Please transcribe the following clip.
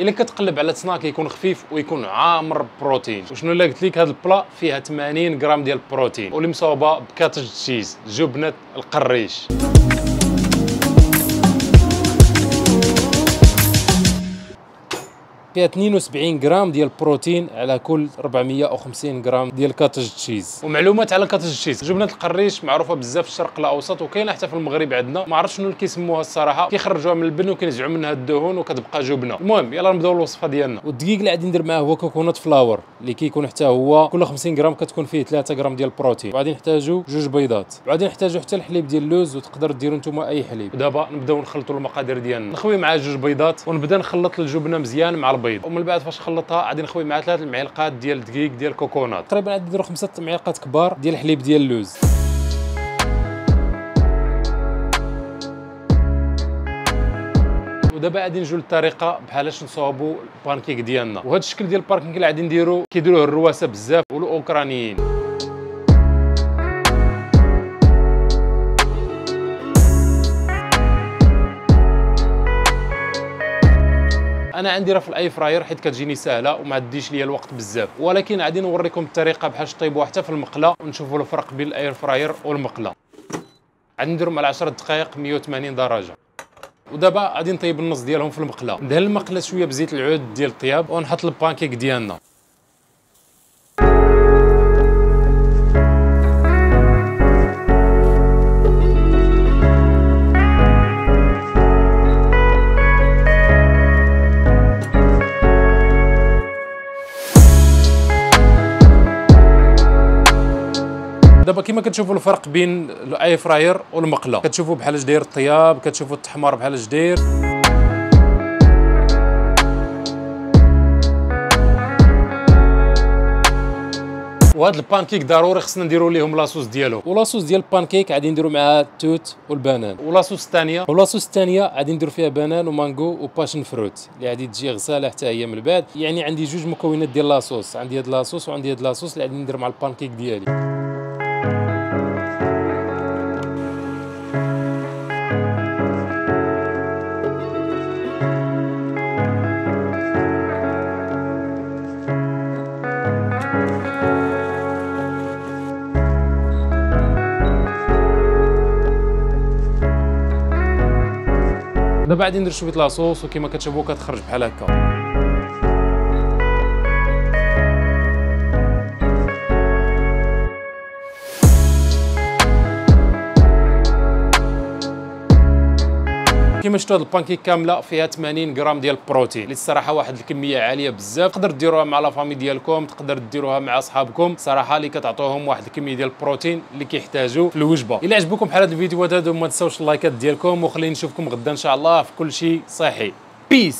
إلا كتقلب على سناك يكون خفيف ويكون عامر بروتين. وشنو إلا قلت لك؟ هذا البلا فيها 80 غرام ديال البروتين واللي مصوبه ب cottage cheese جبنة القريش. فيها 72 غرام ديال البروتين على كل 450 غرام ديال cottage cheese. ومعلومات على cottage cheese. جبنه القريش معروفة بزاف في الشرق الأوسط وكاينة حتى في المغرب عندنا. ما عرفتش شنو اللي كيسموها الصراحة. كيخرجوها من اللبن وكينزعوا منها الدهون وكتبقى جبنة. المهم يلا نبدأو الوصفة ديالنا. والدقيق اللي غادي ندير معاه هو coconut flour اللي كيكون حتى هو كل 50 غرام كتكون فيه 3 غرام ديال البروتين وغادي نحتاجو جوج بيضات. وغادي نحتاجو حتى الحليب ديال اللوز وتقدر ديروا نتوما أي حليب. ودابا نبدأو نخلطوا المقادير ديالنا. نخوي معاه جوج بيضات ونبدأ نخلط الجبنة مزيان مع البيض. ومن بعد فاش نخلطها غادي نخوي معها ثلاث المعلقات ديال الدقيق ديال ال coconut. تقريبا غادي نديرو خمسة معلقات كبار ديال الحليب ديال اللوز. ودابا غادي نجيو للطريقة بحال اش نصاوبوا البانكيك ديالنا. وهذا الشكل ديال البانكيك اللي غادي نديرو كيديروه الروس بزاف والأوكرانيين. أنا عندي راه في ال air fryer حيت كتجيني سهلة وما عنديش ليا الوقت بزاف. ولكن غادي نوريكم الطريقة بحال طيبوها حتى في المقلة ونشوفوا الفرق بين ال air fryer والمقلة. غادي نديرهم على 10 دقائق 180 درجة. ودابا غادي نطيب النص ديالهم في المقلة. ندهن المقلة شوية بزيت العود ديال الطياب ونحط البانكيك ديالنا. دابا كما كتشوفوا الفرق بين ال air fryer والمقلة. كتشوفوا بحال اش داير الطياب كتشوفوا التحمر بحال اش داير. وهذا البانكيك ضروري خصنا نديروا ليهم لاصوص ديالو. ولاصوص ديال البانكيك غادي نديروا معها التوت والبنان ولاصوص الثانية ولاصوص الثانية غادي نديروا فيها بنان ومانغو و passion fruit. اللي غادي تجي غسالة حتى هي من بعد يعني عندي جوج مكونات ديال la sauce عندي هاد la sauce وعندي هاد la sauce اللي غادي ندير مع البانكيك ديالي. دابا غادي ندير شوية la sauce وكما كتشوفوا كتخرج بحال هكا. كما شفتوا هذه البانكيك كاملة فيها 80 غرام ديال البروتين اللي الصراحة واحد الكمية عالية بزاف. تقدر ديروها مع la famille ديالكم تقدر ديروها مع أصحابكم. صراحة اللي كتعطوهم واحد الكمية ديال البروتين اللي كيحتاجوا في الوجبة. إلا عجبكم بحال هذه الفيديوهات هادو ما تنساوش ال likeات ديالكم. وخليني نشوفكم غدا إن شاء الله في كل شيء صحي. بيس